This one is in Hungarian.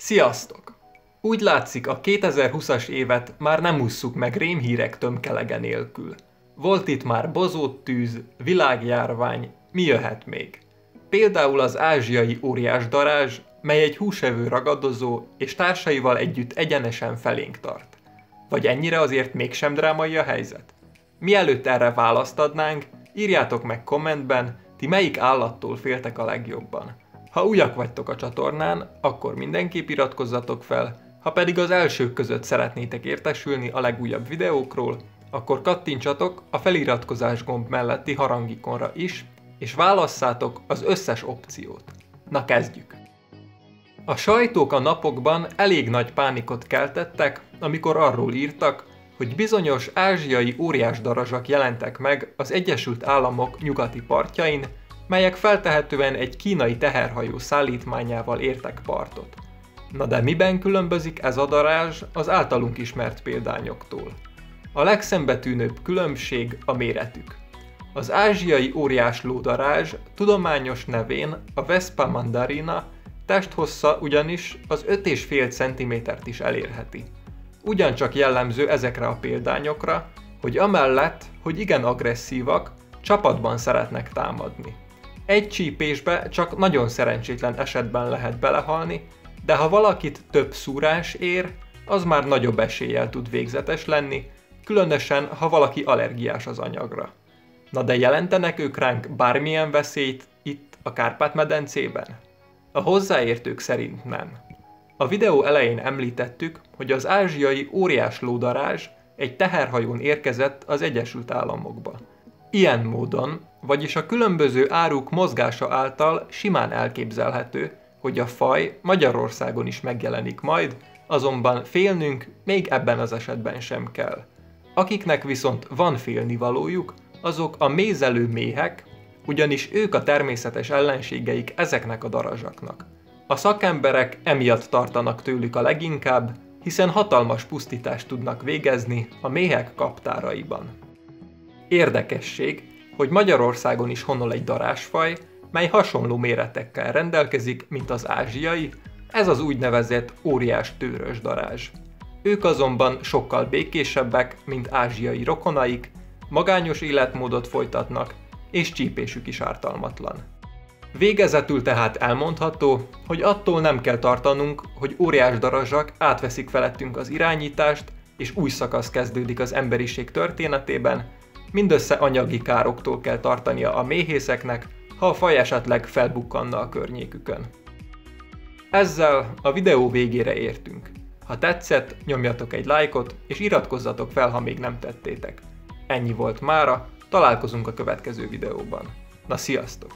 Sziasztok! Úgy látszik, a 2020-as évet már nem ússzuk meg rémhírek tömkelege nélkül. Volt itt már bozót tűz, világjárvány, mi jöhet még? Például az ázsiai óriás darázs, mely egy húsevő ragadozó és társaival együtt egyenesen felénk tart. Vagy ennyire azért mégsem drámai a helyzet? Mielőtt erre választ adnánk, írjátok meg kommentben, ti melyik állattól féltek a legjobban. Ha újak vagytok a csatornán, akkor mindenképp iratkozzatok fel, ha pedig az elsők között szeretnétek értesülni a legújabb videókról, akkor kattintsatok a feliratkozás gomb melletti harangikonra is, és válasszátok az összes opciót. Na kezdjük! A sajtók a napokban elég nagy pánikot keltettek, amikor arról írtak, hogy bizonyos ázsiai óriásdarazsak jelentek meg az Egyesült Államok nyugati partjain, melyek feltehetően egy kínai teherhajó szállítmányával értek partot. Na de miben különbözik ez a darázs az általunk ismert példányoktól? A legszembetűnőbb különbség a méretük. Az ázsiai óriás lódarázs tudományos nevén a Vespa mandarina testhossza ugyanis az 5,5 cm-t is elérheti. Ugyancsak jellemző ezekre a példányokra, hogy amellett, hogy igen agresszívak, csapatban szeretnek támadni. Egy csípésbe csak nagyon szerencsétlen esetben lehet belehalni, de ha valakit több szúrás ér, az már nagyobb eséllyel tud végzetes lenni, különösen ha valaki allergiás az anyagra. Na de jelentenek ők ránk bármilyen veszélyt itt a Kárpát-medencében? A hozzáértők szerint nem. A videó elején említettük, hogy az ázsiai óriás lódarázs egy teherhajón érkezett az Egyesült Államokba. Ilyen módon, vagyis a különböző áruk mozgása által simán elképzelhető, hogy a faj Magyarországon is megjelenik majd, azonban félnünk még ebben az esetben sem kell. Akiknek viszont van félnivalójuk, azok a mézelő méhek, ugyanis ők a természetes ellenségeik ezeknek a darazsaknak. A szakemberek emiatt tartanak tőlük a leginkább, hiszen hatalmas pusztítást tudnak végezni a méhek kaptáraiban. Érdekesség, hogy Magyarországon is honol egy darásfaj, mely hasonló méretekkel rendelkezik, mint az ázsiai, ez az úgynevezett óriás tőrös darázs. Ők azonban sokkal békésebbek, mint ázsiai rokonaik, magányos életmódot folytatnak, és csípésük is ártalmatlan. Végezetül tehát elmondható, hogy attól nem kell tartanunk, hogy óriás darazsak átveszik felettünk az irányítást, és új szakasz kezdődik az emberiség történetében, mindössze anyagi károktól kell tartania a méhészeknek, ha a faj esetleg felbukkanna a környékükön. Ezzel a videó végére értünk. Ha tetszett, nyomjatok egy lájkot, és iratkozzatok fel, ha még nem tettétek. Ennyi volt mára, találkozunk a következő videóban. Na sziasztok!